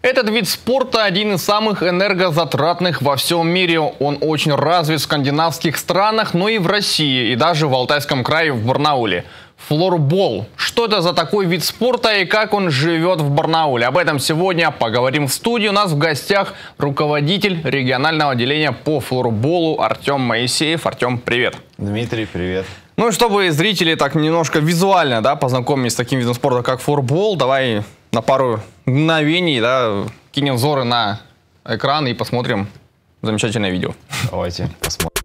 Этот вид спорта один из самых энергозатратных во всем мире. Он очень развит в скандинавских странах, но и в России, и даже в Алтайском крае в Барнауле. Флорбол. Что это за такой вид спорта и как он живет в Барнауле? Об этом сегодня поговорим в студии. У нас в гостях руководитель регионального отделения по флорболу Артем Моисеев. Артем, привет. Дмитрий, привет. Ну и чтобы зрители так немножко визуально да, познакомились с таким видом спорта, как флорбол, давай на пару мгновений да, кинем взоры на экран и посмотрим замечательное видео. Давайте посмотрим.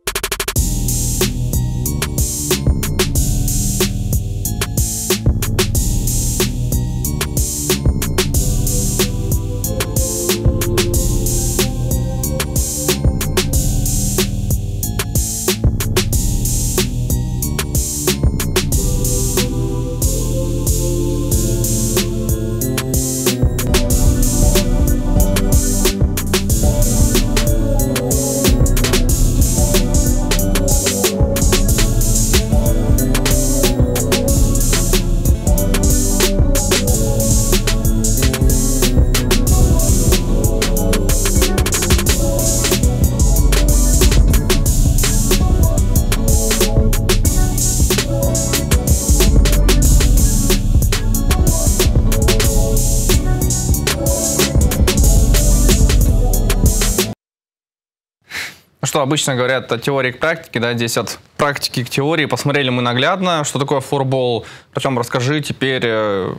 Что обычно говорят от теории к практике, да, здесь от практики к теории. Посмотрели мы наглядно, что такое флорбол. Причем расскажи теперь, э,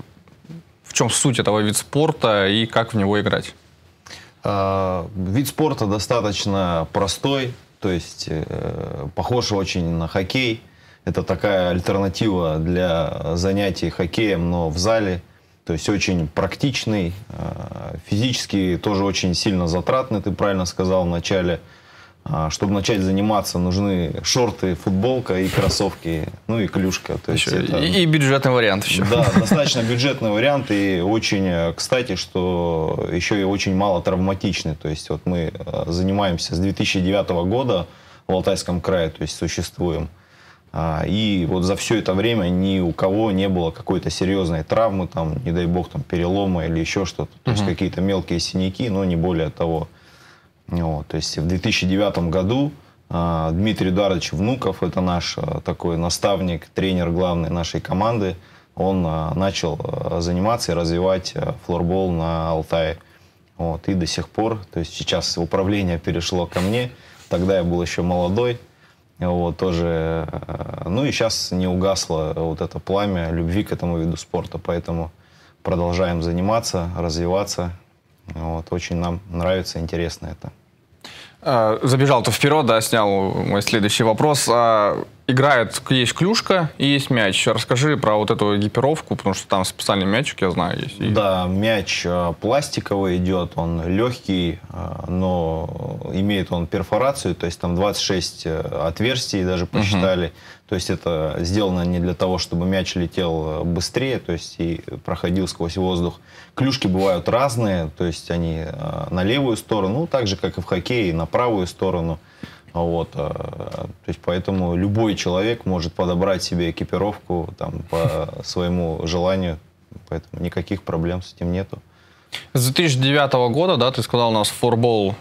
в чем суть этого вида спорта и как в него играть. А, вид спорта достаточно простой, то есть э, похож очень на хоккей. Это такая альтернатива для занятий хоккеем, но в зале. То есть очень практичный, э, физически тоже очень сильно затратный, ты правильно сказал в начале. А, чтобы начать заниматься, нужны шорты, футболка и кроссовки, ну и клюшка. То есть это, и, и бюджетный вариант еще. Да, достаточно бюджетный вариант и очень, э, кстати, что еще и очень мало травматичный. То есть вот мы э, занимаемся с 2009 года в Алтайском крае, то есть существуем. А, и вот за все это время ни у кого не было какой-то серьезной травмы, там, не дай бог, там, перелома или еще что-то. То угу. есть какие-то мелкие синяки, но не более того. Вот, то есть в 2009 году э, Дмитрий Эдуардович Внуков, это наш э, такой наставник, тренер главной нашей команды, он э, начал э, заниматься и развивать э, флорбол на Алтае. Вот, и до сих пор, то есть сейчас управление перешло ко мне, тогда я был еще молодой, вот, тоже, э, ну и сейчас не угасло вот это пламя любви к этому виду спорта, поэтому продолжаем заниматься, развиваться, вот, очень нам нравится, интересно это. А, забежал-то вперед, да, снял мой следующий вопрос. А, играет, есть клюшка и есть мяч. Расскажи про вот эту экипировку, потому что там специальный мячик, я знаю, есть. Да, мяч а, пластиковый идет, он легкий, но имеет он перфорацию, то есть там 26 э, отверстий даже посчитали. Угу. То есть это сделано не для того, чтобы мяч летел э, быстрее, то есть и проходил сквозь воздух. Клюшки бывают разные, то есть они э, на левую сторону, ну, так же, как и в хоккее, на правую сторону. Вот, э, то есть поэтому любой человек может подобрать себе экипировку там, по своему желанию, поэтому никаких проблем с этим нету. С 2009 года, да, ты сказал, у нас форбол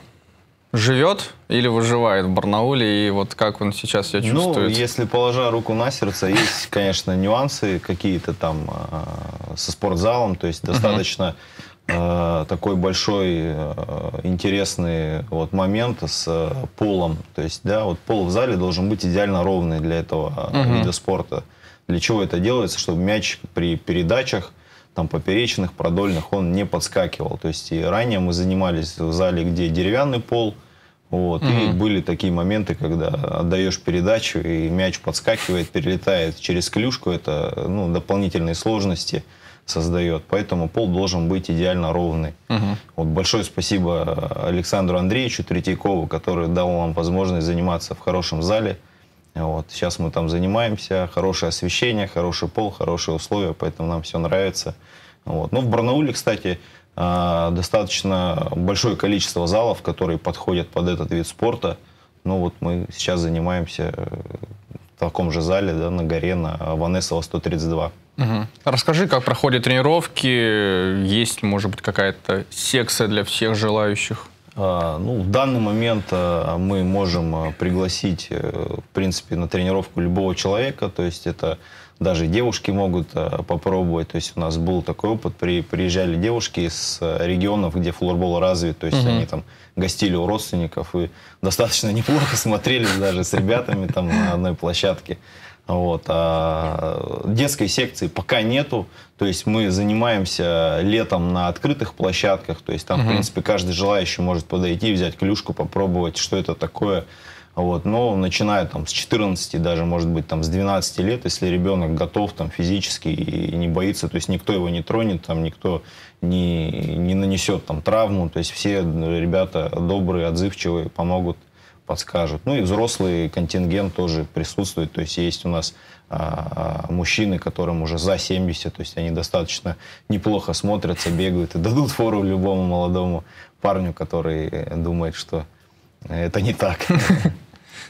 живет или выживает в Барнауле, и вот как он сейчас себя ну, чувствует? Ну, если положа руку на сердце, есть, конечно, нюансы какие-то там э, со спортзалом, то есть достаточно э, такой большой э, интересный вот момент с э, полом, то есть, да, вот пол в зале должен быть идеально ровный для этого э, вида спорта. Для чего это делается? Чтобы мяч при передачах там поперечных, продольных, он не подскакивал. То есть и ранее мы занимались в зале, где деревянный пол, вот, mm-hmm. и были такие моменты, когда отдаешь передачу, и мяч подскакивает, перелетает через клюшку, это ну, дополнительные сложности создает. Поэтому пол должен быть идеально ровный. Uh-huh. Вот большое спасибо Александру Андреевичу Третьякову, который дал нам возможность заниматься в хорошем зале. Вот. Сейчас мы там занимаемся, хорошее освещение, хороший пол, хорошие условия, поэтому нам все нравится. Вот. Ну, в Барнауле, кстати, а, достаточно большое количество залов, которые подходят под этот вид спорта. Ну вот мы сейчас занимаемся в таком же зале, да, на горе, на Ванессова 132. Угу. Расскажи, как проходят тренировки, есть, может быть, какая-то секция для всех желающих? А, ну, в данный момент а, мы можем а, пригласить, э, в принципе, на тренировку любого человека, то есть это даже девушки могут попробовать. То есть у нас был такой опыт, при, приезжали девушки из регионов, где флорбол развит, то есть угу. они там гостили у родственников и достаточно неплохо смотрелись даже с ребятами там на одной площадке. Вот. А детской секции пока нету. То есть мы занимаемся летом на открытых площадках. То есть там, угу. в принципе, каждый желающий может подойти, взять клюшку, попробовать, что это такое. Вот. Но начиная там с 14, даже может быть там с 12 лет, если ребенок готов там физически и не боится, то есть никто его не тронет, там никто не, не нанесет там травму, то есть все ребята добрые, отзывчивые, помогут подскажут. Ну и взрослый контингент тоже присутствует. То есть есть у нас а, мужчины, которым уже за 70, то есть они достаточно неплохо смотрятся, бегают и дадут фору любому молодому парню, который думает, что это не так.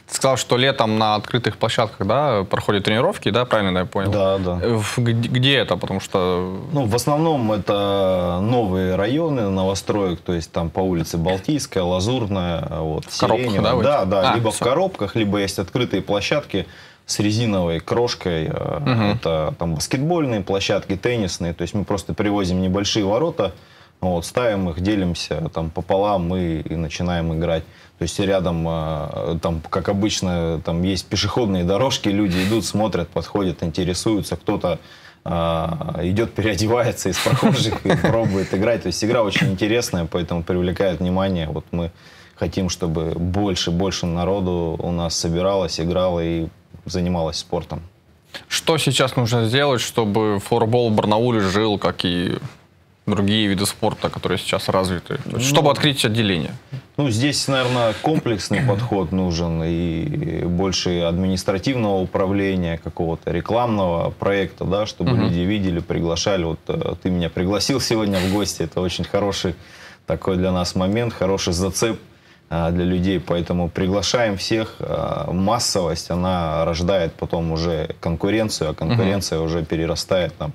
Ты сказал, что летом на открытых площадках, да, проходят тренировки, да, правильно я понял? Да, да. Где, где это? Потому что... Ну, в основном это новые районы новостроек, то есть там по улице Балтийская, Лазурная, вот, В коробках, да? Да, да, а, либо все. в коробках, либо есть открытые площадки с резиновой крошкой. Угу. Это там баскетбольные площадки, теннисные. То есть мы просто привозим небольшие ворота, вот, ставим их, делимся там пополам мы и начинаем играть. То есть рядом, а, там, как обычно, там есть пешеходные дорожки, люди идут, смотрят, подходят, интересуются, кто-то а, идет, переодевается из прохожих и пробует играть. То есть игра очень интересная, поэтому привлекает внимание. Вот мы хотим, чтобы больше, больше народу у нас собиралось, играло и занималось спортом. Что сейчас нужно сделать, чтобы флорбол в Барнауле жил, как и другие виды спорта, которые сейчас развиты, ну, чтобы открыть отделение? Ну, здесь, наверное, комплексный подход нужен и больше административного управления, какого-то рекламного проекта, да, чтобы угу. люди видели, приглашали. Вот э, ты меня пригласил сегодня в гости, это очень хороший такой для нас момент, хороший зацеп э, для людей, поэтому приглашаем всех. Э, массовость, она рождает потом уже конкуренцию, а конкуренция угу. уже перерастает там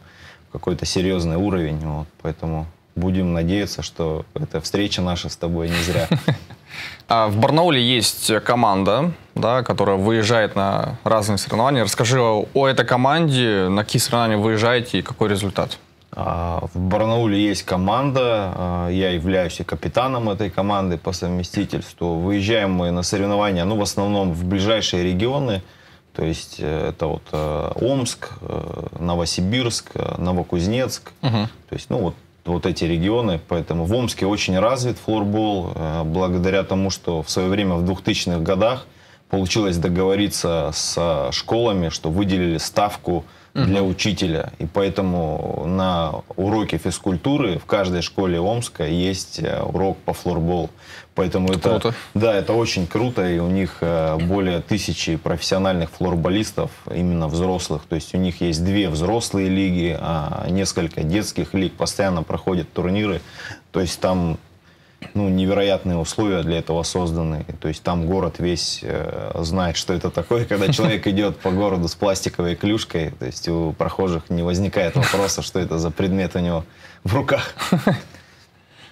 какой-то серьезный уровень. Вот, поэтому будем надеяться, что эта встреча наша с тобой не зря. А в Барнауле есть команда, да, которая выезжает на разные соревнования. Расскажи о этой команде, на какие соревнования выезжаете и какой результат? А, в Барнауле есть команда, а, я являюсь капитаном этой команды по совместительству. Выезжаем мы на соревнования, ну, в основном в ближайшие регионы – то есть э, это вот э, Омск, э, Новосибирск, Новокузнецк. Угу. То есть, ну вот вот эти регионы. Поэтому в Омске очень развит флорбол, благодаря тому, что в свое время в 2000-х годах получилось договориться с школами, что выделили ставку для учителя. И поэтому на уроке физкультуры в каждой школе Омска есть э, урок по флорболу. Поэтому это, круто. да, это очень круто, и у них э, более тысячи профессиональных флорболистов, именно взрослых. То есть у них есть две взрослые лиги, а несколько детских лиг, постоянно проходят турниры. То есть там ну, невероятные условия для этого созданы. То есть там город весь э, знает, что это такое, когда человек идет по городу с пластиковой клюшкой, то есть у прохожих не возникает вопроса, что это за предмет у него в руках.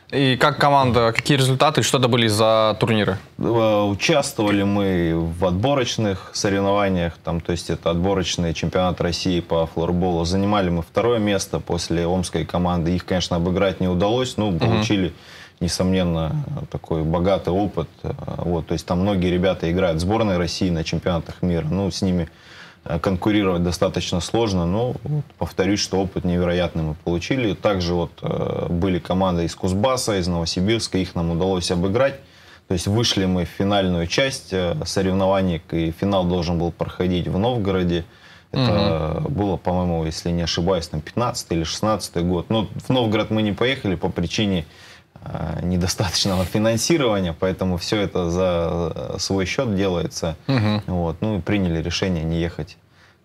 И как команда, какие результаты, что это были за турниры? Э, участвовали мы в отборочных соревнованиях, там, то есть это отборочный чемпионат России по флорболу. Занимали мы второе место после омской команды. Их, конечно, обыграть не удалось, но получили uh несомненно, такой богатый опыт. Вот, то есть там многие ребята играют в сборной России на чемпионатах мира. Ну, с ними э, конкурировать достаточно сложно, но вот, повторюсь, что опыт невероятный мы получили. Также вот э, были команды из Кузбасса, из Новосибирска, их нам удалось обыграть. То есть вышли мы в финальную часть э, соревнований, и финал должен был проходить в Новгороде. Это угу. было, по-моему, если не ошибаюсь, там 15 или 16 год. Но в Новгород мы не поехали по причине Э, недостаточного финансирования, поэтому все это за свой счет делается. Угу. Вот, ну и приняли решение не ехать.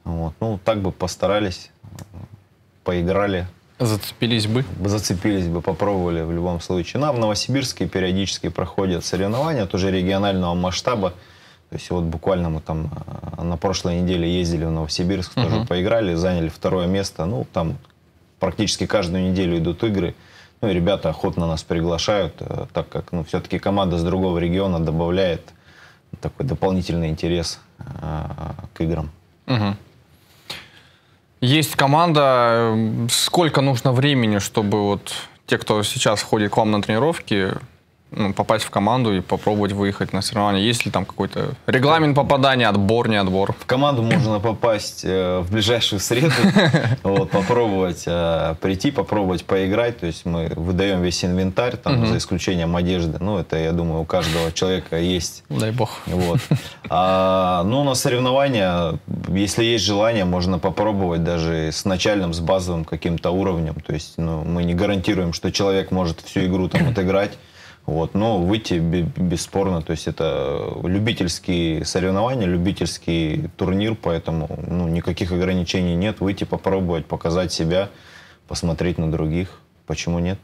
Вот, ну так бы постарались, поиграли. Зацепились бы? Зацепились бы, попробовали в любом случае. Ну, а в Новосибирске периодически проходят соревнования, тоже регионального масштаба. То есть вот буквально мы там э, на прошлой неделе ездили в Новосибирск, uh-huh. тоже поиграли, заняли второе место. Ну, там практически каждую неделю идут игры. Ну, и ребята охотно нас приглашают, э, так как, ну, все-таки команда с другого региона добавляет такой дополнительный интерес э, к играм. Угу. Есть команда. Сколько нужно времени, чтобы вот те, кто сейчас ходит к вам на тренировки, ну, попасть в команду и попробовать выехать на соревнования? Есть ли там какой-то регламент попадания, отбор, не отбор? В команду можно попасть э, в ближайшую среду, вот, попробовать э, прийти, попробовать поиграть. То есть мы выдаем весь инвентарь, там, за исключением одежды. Ну, это, я думаю, у каждого человека есть. Дай бог. Вот. А, ну, на соревнования, если есть желание, можно попробовать даже с начальным, с базовым каким-то уровнем. То есть ну, мы не гарантируем, что человек может всю игру там отыграть. Вот, но выйти бесспорно, то есть это любительские соревнования, любительский турнир, поэтому ну, никаких ограничений нет. Выйти, попробовать, показать себя, посмотреть на других. Почему нет?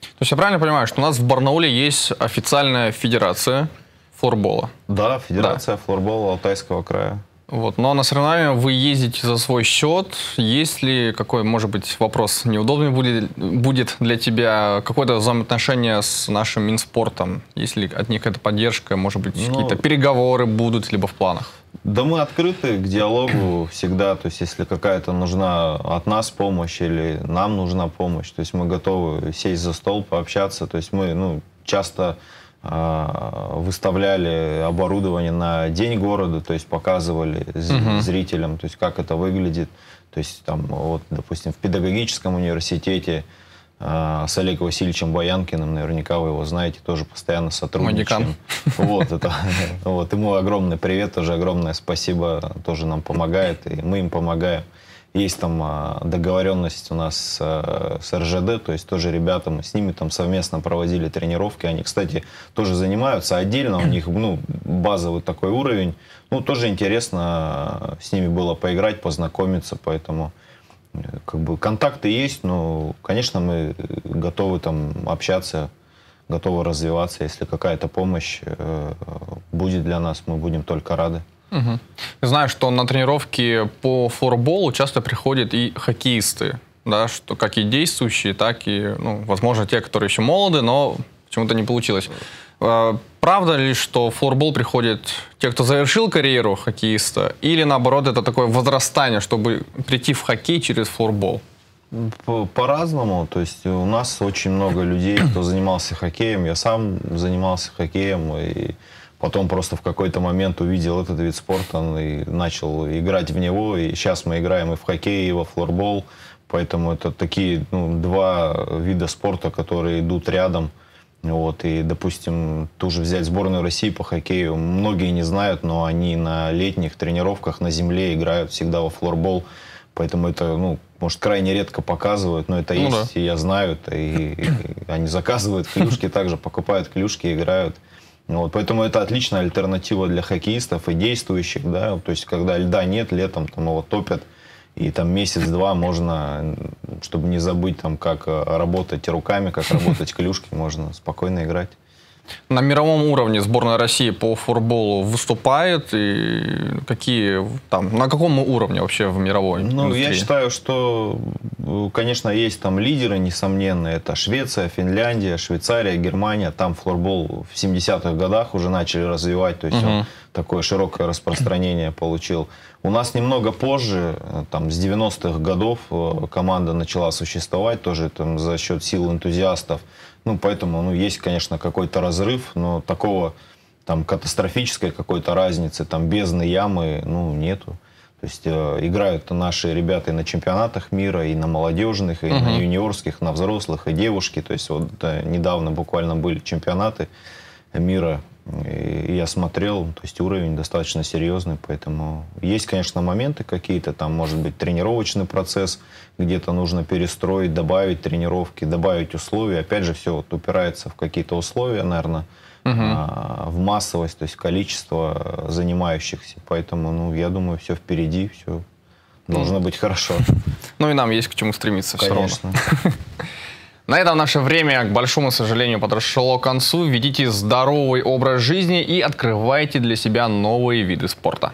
То есть я правильно понимаю, что у нас в Барнауле есть официальная федерация флорбола? Да, федерация да. флорбола Алтайского края. Вот. Но на соревнования вы ездите за свой счет. Есть ли какой, может быть, вопрос неудобный будет, будет для тебя? Какое-то взаимоотношение с нашим Минспортом? Есть ли от них какая-то поддержка? Может быть, ну, какие-то переговоры будут, либо в планах? Да мы открыты к диалогу всегда. То есть, если какая-то нужна от нас помощь или нам нужна помощь, то есть мы готовы сесть за стол, пообщаться. То есть мы ну, часто а, выставляли оборудование на день города, то есть показывали uh-huh. зрителям, то есть как это выглядит. То есть там, вот, допустим, в педагогическом университете э, с Олегом Васильевичем Баянкиным, наверняка вы его знаете, тоже постоянно сотрудничаем. Вот, это, вот, ему огромный привет, тоже огромное спасибо, тоже нам помогает, и мы им помогаем. Есть там а, договоренность у нас а, с РЖД, то есть тоже ребята, мы с ними там совместно проводили тренировки. Они, кстати, тоже занимаются отдельно, у них ну, базовый такой уровень. Ну, тоже интересно а, с ними было поиграть, познакомиться, поэтому э, как бы контакты есть, но, конечно, мы готовы там общаться, готовы развиваться. Если какая-то помощь э, будет для нас, мы будем только рады. Угу. Знаю, что на тренировки по флорболу часто приходят и хоккеисты, да, что как и действующие, так и, ну, возможно, те, которые еще молоды, но почему-то не получилось. А, правда ли, что в флорбол приходят те, кто завершил карьеру хоккеиста, или наоборот это такое возрастание, чтобы прийти в хоккей через флорбол? По-разному. То есть у нас очень много людей, кто занимался хоккеем. Я сам занимался хоккеем. И Потом просто в какой-то момент увидел этот вид спорта и начал играть в него. И сейчас мы играем и в хоккей, и во флорбол. Поэтому это такие ну, два вида спорта, которые идут рядом. Вот, и, допустим, тоже взять сборную России по хоккею. Многие не знают, но они на летних тренировках на земле играют всегда во флорбол. Поэтому это, ну, может, крайне редко показывают, но это ну, есть, да. и я знаю это. И, и они заказывают клюшки, также покупают клюшки, играют. Вот, поэтому это отличная альтернатива для хоккеистов и действующих, да, то есть когда льда нет, летом там его топят, и там месяц-два можно, чтобы не забыть там, как э, работать руками, как работать клюшки, можно спокойно играть. На мировом уровне сборная России по футболу выступает и какие там на каком уровне вообще в мировой? Ну, индустрии? я считаю, что, конечно, есть там лидеры, несомненно, это Швеция, Финляндия, Швейцария, Германия. Там флорбол в 70-х годах уже начали развивать, то есть угу. он такое широкое распространение получил. У нас немного позже, там с 90-х годов э, команда начала существовать тоже там за счет сил энтузиастов. Ну, поэтому, ну, есть, конечно, какой-то разрыв, но такого там катастрофической какой-то разницы, там бездны ямы, ну, нету. То есть э, играют наши ребята и на чемпионатах мира, и на молодежных, и uh-huh. на юниорских, на взрослых, и девушки. То есть вот э, недавно буквально были чемпионаты мира и я смотрел, то есть уровень достаточно серьезный, поэтому есть, конечно, моменты какие-то, там может быть тренировочный процесс, где-то нужно перестроить, добавить тренировки, добавить условия. Опять же, все вот упирается в какие-то условия, наверное, угу. а, в массовость, то есть количество занимающихся. Поэтому, ну, я думаю, все впереди, все должно быть хорошо. Ну и нам есть к чему стремиться Конечно. все равно. На этом наше время, к большому сожалению, подошло к концу. Ведите здоровый образ жизни и открывайте для себя новые виды спорта.